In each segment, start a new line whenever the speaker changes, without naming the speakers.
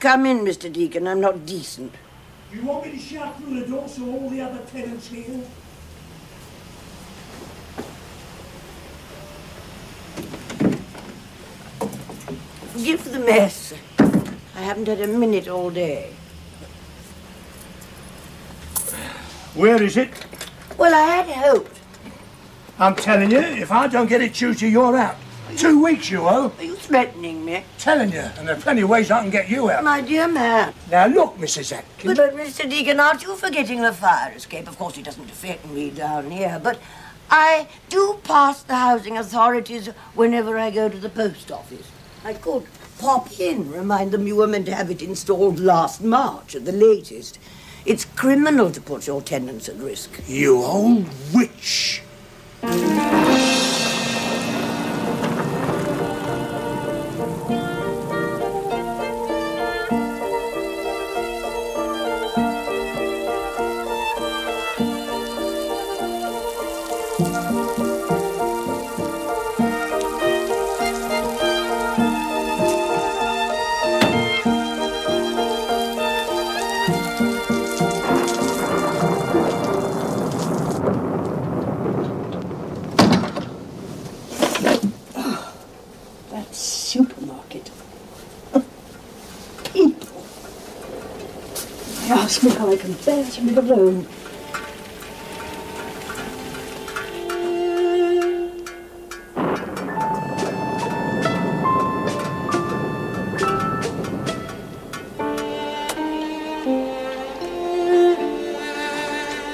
come in, Mr. Deacon. I'm not decent.
You want me to shout through the door so all the other tenants hear?
Forgive the mess. I haven't had a minute all day.
Where is it?
Well, I had hoped.
I'm telling you, if I don't get it Tuesday, you're out. Two weeks you owe.
Are you threatening me?
Telling you, and there are plenty of ways I can get you out.
My dear man.
Now look, Mrs. Atkins.
But, but, Mr. Deacon, aren't you forgetting the fire escape? Of course, it doesn't affect me down here, but I do pass the housing authorities whenever I go to the post office. I could pop in, remind them you were meant to have it installed last March at the latest. It's criminal to put your tenants at risk.
You old witch.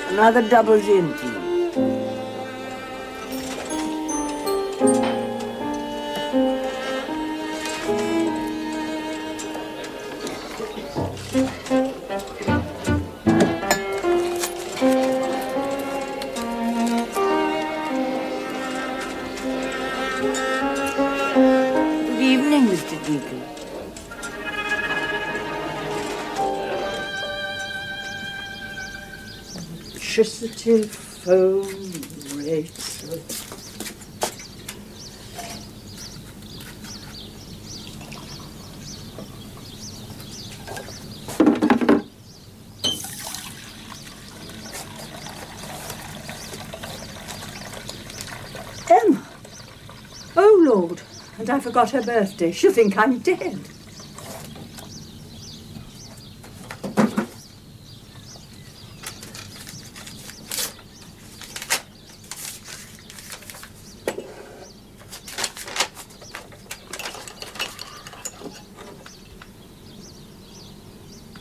Another double's empty. Good
Emma! Oh, Lord. And I forgot her birthday. She'll think I'm dead.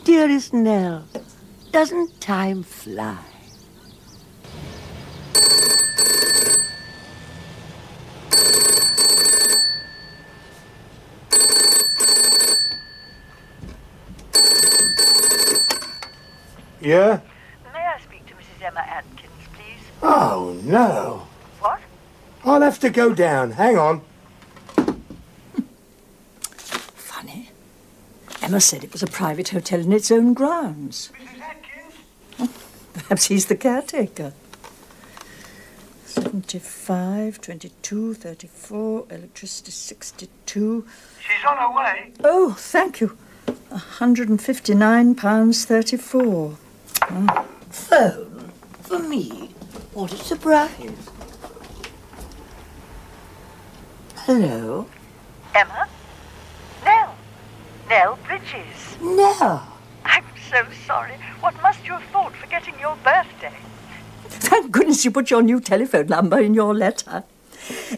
Dearest Nell, doesn't time fly?
Yeah?
May I speak to Mrs. Emma Atkins, please?
Oh, no.
What?
I'll have to go down. Hang on.
Funny. Emma said it was a private hotel in its own grounds.
Mrs. Atkins?
Perhaps he's the caretaker. 75, 22, 34, electricity 62.
She's on her way.
Oh, thank you. £159.34.
Phone? For me? What a surprise. Hello?
Emma? Nell? Nell Bridges.
Nell?
I'm so sorry. What must you have thought forgetting your birthday?
Thank goodness you put your new telephone number in your letter.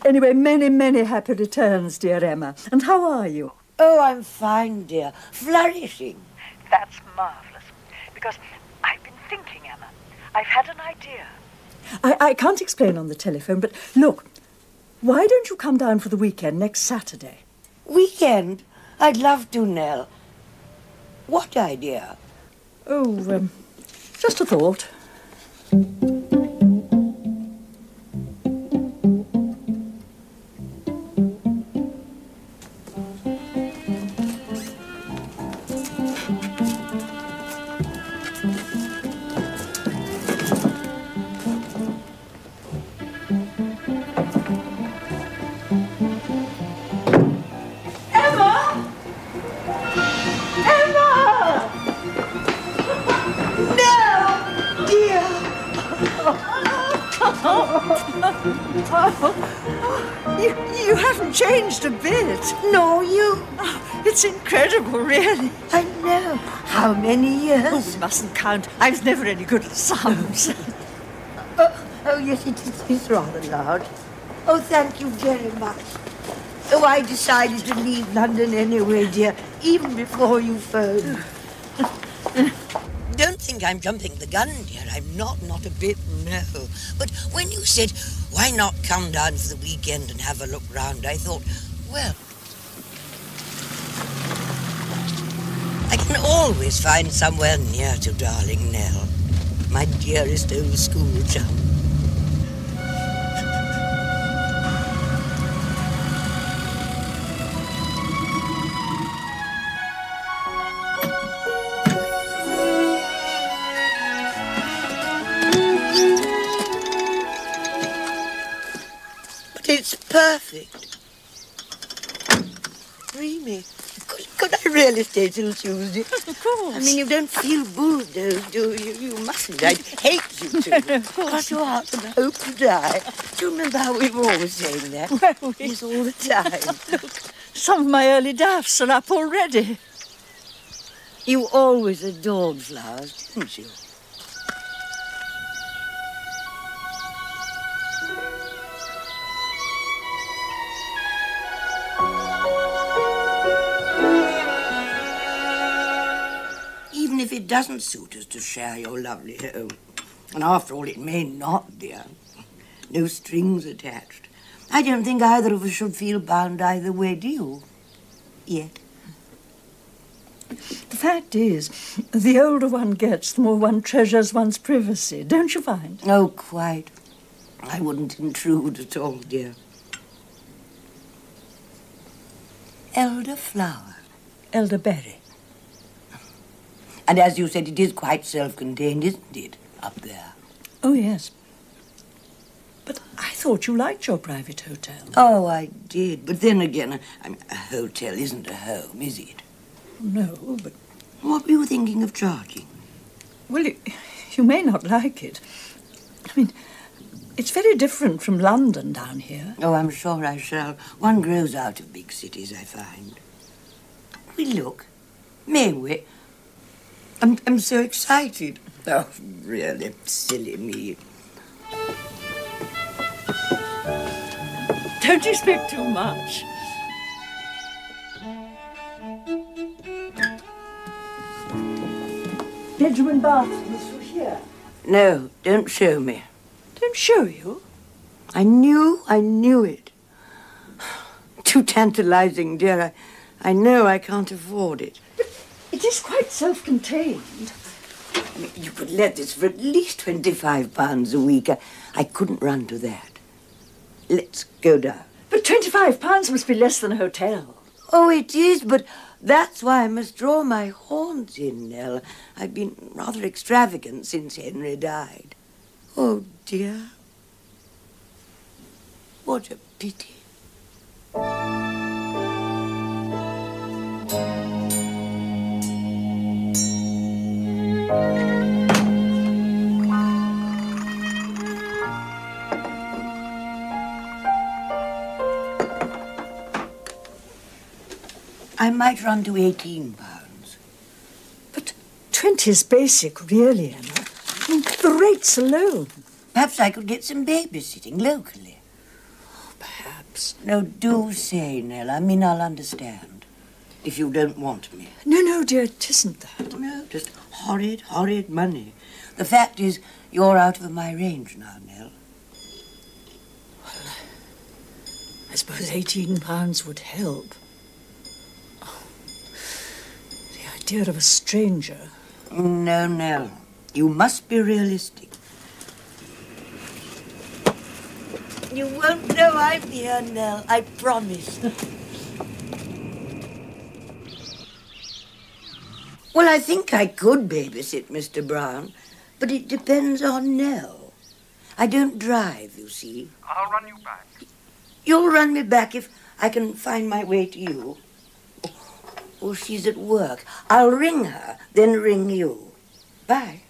Anyway, many, many happy returns, dear Emma. And how are you?
Oh, I'm fine, dear. Flourishing.
That's marvellous. Because I've been thinking, Emma. I've had an idea.
I, I can't explain on the telephone, but look, why don't you come down for the weekend next Saturday?
Weekend? I'd love to, Nell. What idea?
Oh, um, just a thought. You, you haven't changed a bit.
No, you.
It's incredible, really.
I know. How many
Oh,
years?
we mustn't count. I was never any good at sums.
Oh, oh, yes, it is. It's rather loud. Oh, thank you very much. Oh, I decided to leave London anyway, dear, even before you phoned. Think I'm jumping the gun, dear. I'm not, not a bit, no. But when you said, why not come down for the weekend and have a look round, I thought, well, I can always find somewhere near to darling Nell, my dearest old school chum. Perfect. Really? Could, could I really stay till Tuesday?
of course.
I mean, you don't feel bulldozed, do you? You mustn't. I'd hate you to. Cross your heart and hope to die. Do you remember how we were always saying that?
Well, we-
Yes, all the time.
Look, Some of my early drafts are up already.
You always adored flowers, didn't you? Even if it doesn't suit us to share your lovely home. And after all, it may not, dear. No strings attached. I don't think either of us should feel bound either way, do you? Yet.
The fact is, the older one gets, the more one treasures one's privacy, don't you find?
Oh, quite. I wouldn't intrude at all, dear. Elder Elderflower.
Elderberry.
And as you said, it is quite self-contained, isn't it, up there?
Oh, yes. But I thought you liked your private hotel.
Oh, I did. But then again, I mean, a hotel isn't a home, is it?
No, but,
What were you thinking of charging?
well, you, you may not like it. I mean, it's very different from London down here.
Oh, I'm sure I shall. One grows out of big cities, I find. We look. May we? I'm, I'm so excited. Oh, really, silly me.
Don't expect too much. Bedroom and bathroom is for here.
No, don't show me.
Don't show you.
I knew, I knew it. Too tantalizing, dear. I, I know I can't afford it.
It is quite self-contained.
I mean, you could let this for at least 25 pounds a week. I, I couldn't run to that. Let's go down.
But twenty-five pounds must be less than a hotel.
Oh, it is, but that's why I must draw my horns in, Nell. I've been rather extravagant since Henry died. Oh, dear. What a pity. I might run to 18 pounds.
But twenty's basic, really, Emma. I mean, the rates alone.
Perhaps I could get some babysitting locally.
Oh, perhaps.
No, do say, Nell. I mean, I'll understand. If you don't want me.
No, no, dear, it isn't that.
No, just horrid, horrid money. The fact is, you're out of my range now, Nell.
Well, I suppose eighteen pounds would help. Oh, the idea of a stranger.
No, Nell. You must be realistic. You won't know I'm here, Nell. I promise. Well, I think I could babysit Mr. Brown, but it depends on Nell. I don't drive, you see.
I'll run you back.
You'll run me back if I can find my way to you. Oh, she's at work. I'll ring her, then ring you. Bye.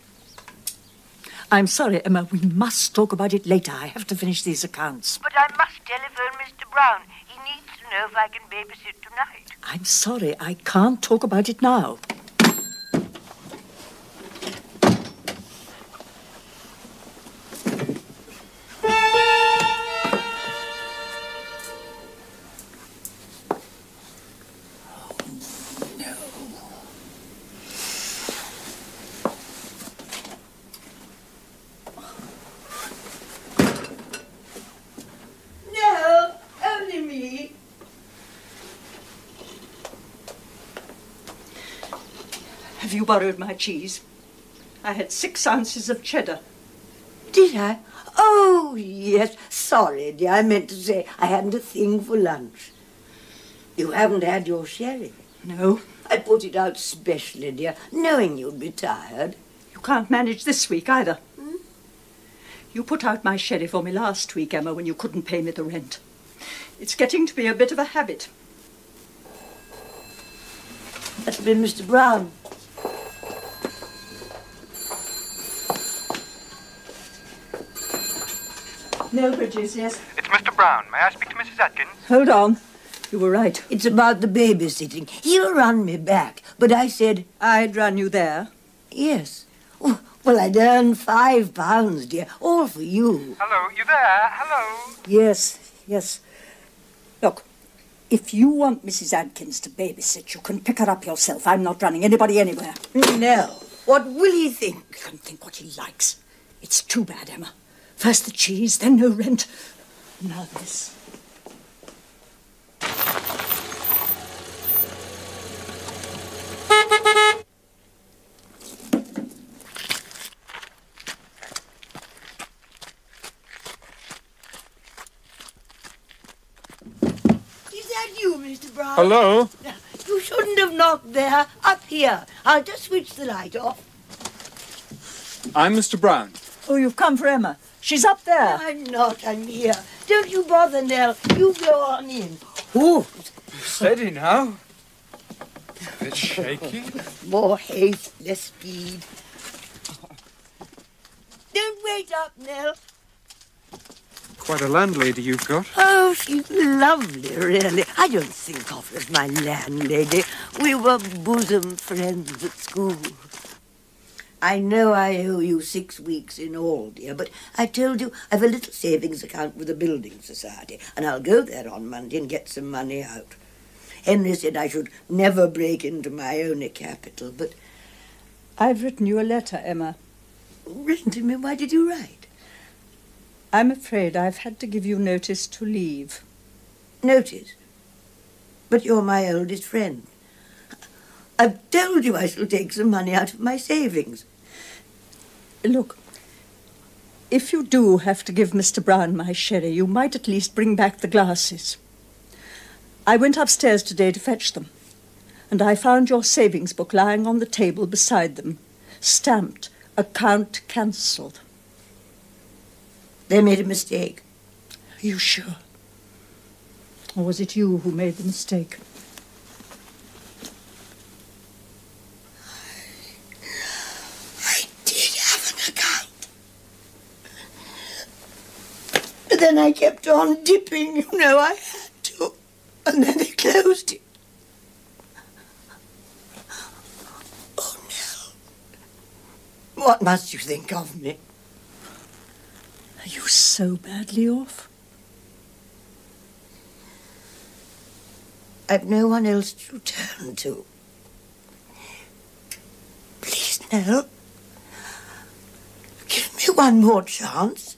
I'm sorry, Emma. We must talk about it later. I have to finish these accounts.
But I must telephone Mr. Brown. He needs to know if I can babysit tonight.
I'm sorry. I can't talk about it now. Borrowed my cheese? I had six ounces of cheddar.
Did I? Oh, yes. Sorry, dear. I meant to say I hadn't a thing for lunch. You haven't had your sherry.
No,
I put it out specially, dear, knowing you'd be tired.
you can't manage this week either. Hmm? You put out my sherry for me last week, Emma, when you couldn't pay me the rent. It's getting to be a bit of a habit.
That's been Mr. Brown.
No, Bridges, yes.
It's Mr. Brown. May I speak to Mrs. Atkins?
Hold on. You were right.
It's about the babysitting. He'll run me back. But I said,
I'd run you there.
yes. Oh, well, I'd earn five pounds, dear. All for you.
Hello, you there? Hello?
Yes, yes. Look, if you want Mrs. Atkins to babysit, you can pick her up yourself. I'm not running anybody anywhere.
No. What will he think?
He can think what he likes. It's too bad, Emma. First the cheese, then no rent. Now this.
Is that you, Mr. Brown?
Hello?
You shouldn't have knocked there. Up here. I'll just switch the light off.
I'm Mr. Brown.
Oh, you've come for Emma. She's up there.
I'm not. I'm here. Don't you bother, Nell. You go on in. Oh,
Steady now. A bit shaky.
more haste, less speed. Don't wait up, Nell.
Quite a landlady you've got.
Oh, she's lovely, really. I don't think of her as my landlady. We were bosom friends at school. I know I owe you six weeks in all, dear, but I told you I've a little savings account with the Building Society, and I'll go there on Monday and get some money out. Henry said I should never break into my own capital, but
I've written you a letter, Emma.
written to me, why did you write?
I'm afraid I've had to give you notice to leave.
Notice. But you're my oldest friend. I've told you I shall take some money out of my savings.
Look, if you do have to give Mr. Brown my sherry, you might at least bring back the glasses. I went upstairs today to fetch them, and I found your savings book lying on the table beside them, stamped, account cancelled.
They made a mistake.
Are you sure? Or was it you who made the mistake?
I did have an account. But then I kept on dipping, you know, I had to. And then they closed it. Oh, Nell. What must you think of me?
Are you so badly off?
I've no one else to turn to. Please, Nell. Give me one more chance.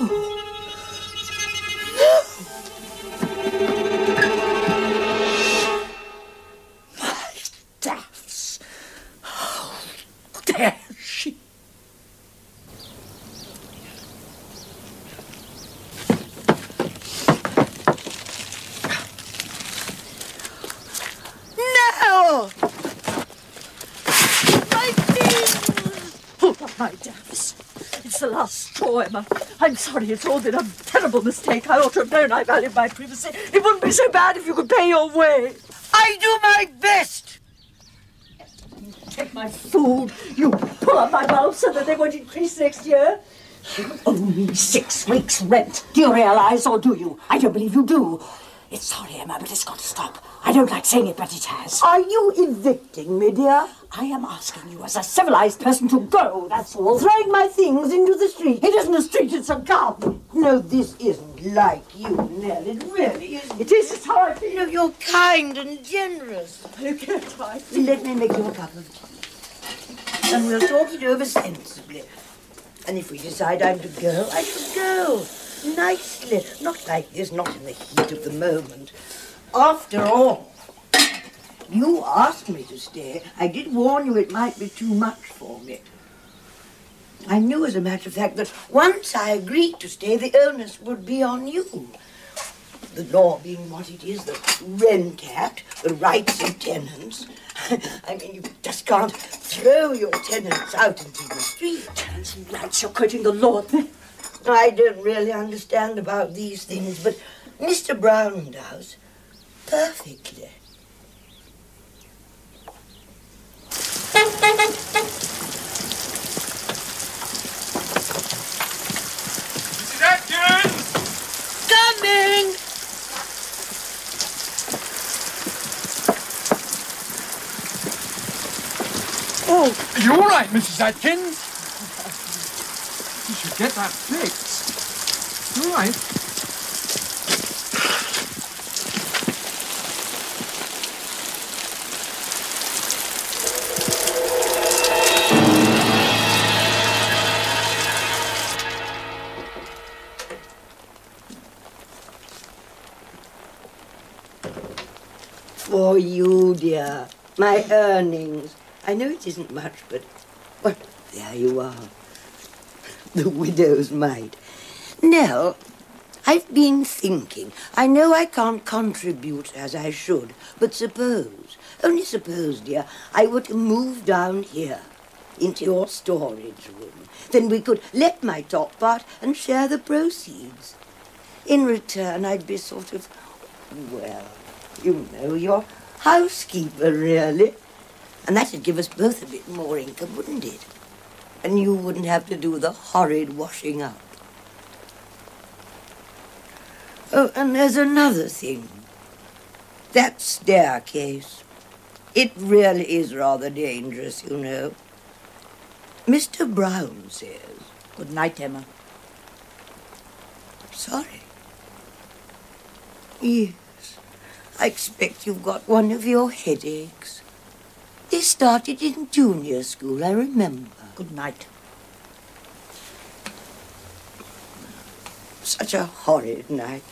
哦。sorry, it's all been a terrible mistake. I ought to have known I valued my privacy. It wouldn't be so bad if you could pay your way.
I do my best.
Take my food. You pull up my bulbs so that they won't increase next year. You owe me six weeks' rent. Do you realize, or do you? I don't believe you do. It's sorry, Emma, but it's got to stop. I don't like saying it, but it has.
Are you evicting me, dear?
I am asking you as a civilized person to go, that's all.
Throwing my things into the street.
It isn't a street, it's a garden.
No, this isn't like you, Nell. It really isn't.
It is, it's how I feel.
you. you're kind and generous.
You can't I.
Let me make you a cup of tea. And we'll talk it over sensibly. And if we decide I'm to go, I shall go. Nicely. Not like this, not in the heat of the moment. After all, you asked me to stay. I did warn you it might be too much for me. I knew, as a matter of fact, that once I agreed to stay, the onus would be on you. The law being what it is, the Rent Act, the rights of tenants. I mean, you just can't throw your tenants out into the street.
And rights, you're quoting the law.
I don't really understand about these things, but Mr. Brown does. Perfectly.
Mrs. Atkins!
Coming!
Oh, are you all right, Mrs. Atkins? Get that fixed. All right?
For you, dear. My earnings. I know it isn't much, but, well, there you are. The widow's mite. Nell, I've been thinking. I know I can't contribute as I should, but suppose, only suppose, dear, I were to move down here into your storage room. Then we could let my top part and share the proceeds. In return, I'd be sort of, well, you know, your housekeeper, really. And that'd give us both a bit more income, wouldn't it? And you wouldn't have to do the horrid washing up. Oh, and there's another thing. That staircase. It really is rather dangerous, you know. Mr. Brown says.
Good night, Emma.
Sorry. Yes. I expect you've got one of your headaches. They started in junior school, I remember.
Good night.
Such a horrid night.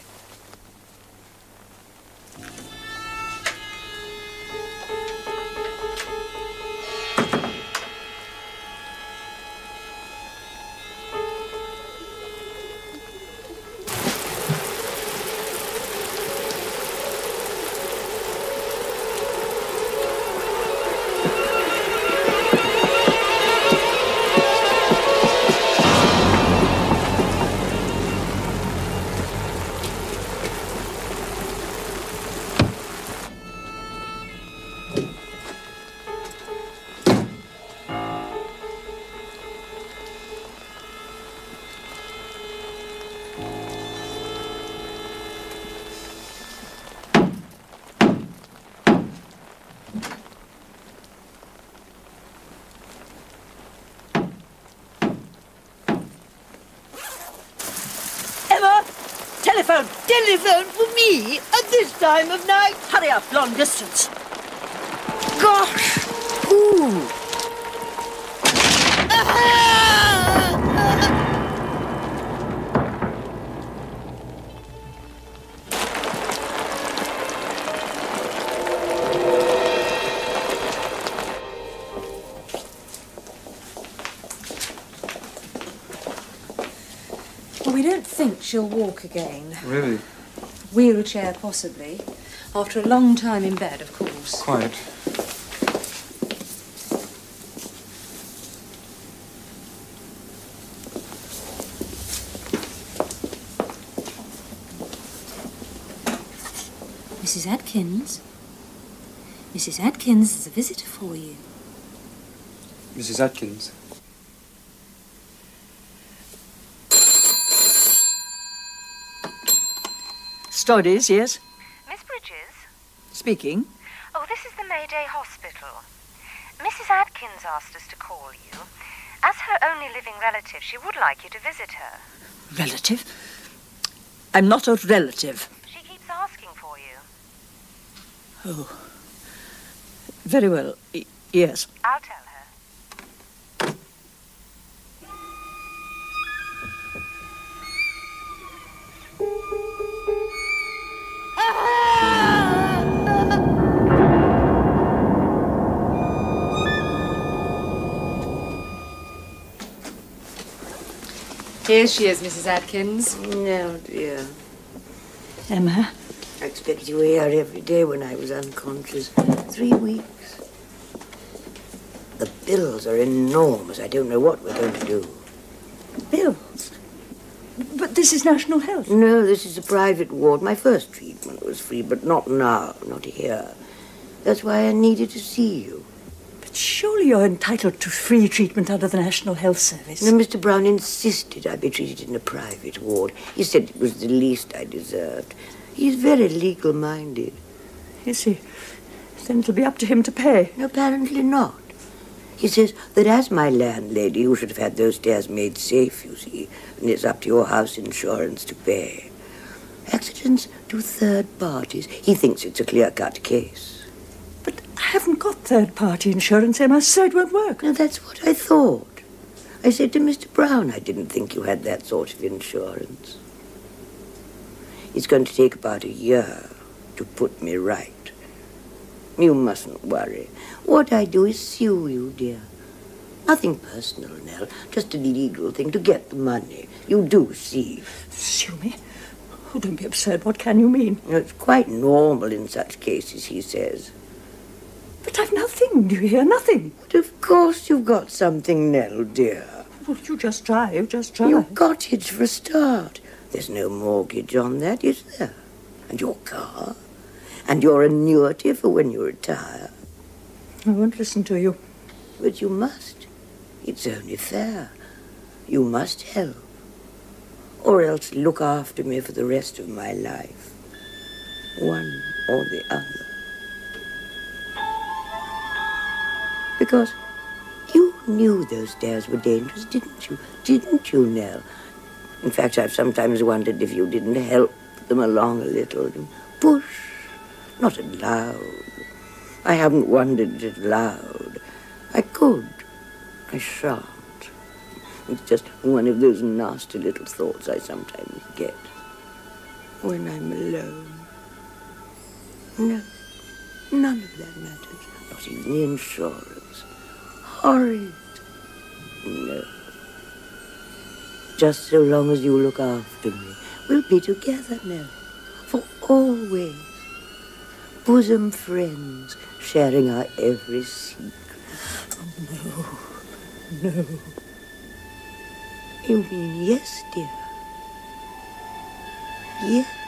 Telephone!
Telephone for me at this time of night?
Hurry up, long distance.
Gosh! Ooh!
We don't think she'll walk again.
Really?
wheelchair possibly. After a long time in bed, of course.
Quite.
Mrs. Atkins? Mrs. Atkins, there's a visitor for you.
Mrs. Atkins?
Studies, yes?
Miss Bridges?
Speaking.
Oh, this is the Mayday Hospital. Mrs. Atkins asked us to call you. As her only living relative, she would like you to visit her.
Relative? I'm not a relative.
She keeps asking for you.
Oh. Very well. Y- yes.
I'll tell her.
Here she is, Mrs. Atkins.
No, dear.
Emma?
I expected you were here every day when I was unconscious. Three weeks. The bills are enormous. I don't know what we're going to do.
Bills? But this is national health.
No, this is a private ward. My first treatment was free, but not now, not here. That's why I needed to see you.
But surely you're entitled to free treatment under the National Health Service.
No, Mr. Brown insisted I be treated in a private ward. He said it was the least I deserved. He's very legal minded.
Is he? Then it'll be up to him to pay.
Apparently not. He says that as my landlady, you should have had those stairs made safe, you see, and it's up to your house insurance to pay. Accidents to third parties. He thinks it's a clear-cut case.
Haven't got third party insurance, Emma, so it won't work.
Now, that's what I thought. I said to Mr. Brown I didn't think you had that sort of insurance. It's going to take about a year to put me right. You mustn't worry. What I do is sue you, dear. Nothing personal, Nell. Just a legal thing to get the money. You do see.
Sue me? Oh, don't be absurd. What can you mean?
It's quite normal in such cases, he says.
But I've nothing, do you hear? Nothing.
But of course you've got something, Nell, dear.
Well, you just try. You just try.
Your cottage for a start. There's no mortgage on that, is there? And your car. And your annuity for when you retire.
I won't listen to you.
But you must. It's only fair. You must help. Or else look after me for the rest of my life. One or the other. Because you knew those stairs were dangerous, didn't you? Didn't you, Nell? In fact, I've sometimes wondered if you didn't help them along a little. Push, not aloud. I haven't wondered it loud. I could. I shan't. It's just one of those nasty little thoughts I sometimes get when I'm alone. No, none of that matters. Not even the insurance. Horrid. No. Just so long as you look after me, we'll be together now. For always. Bosom friends, sharing our every secret.
Oh, no. No.
You mean yes, dear? Yes.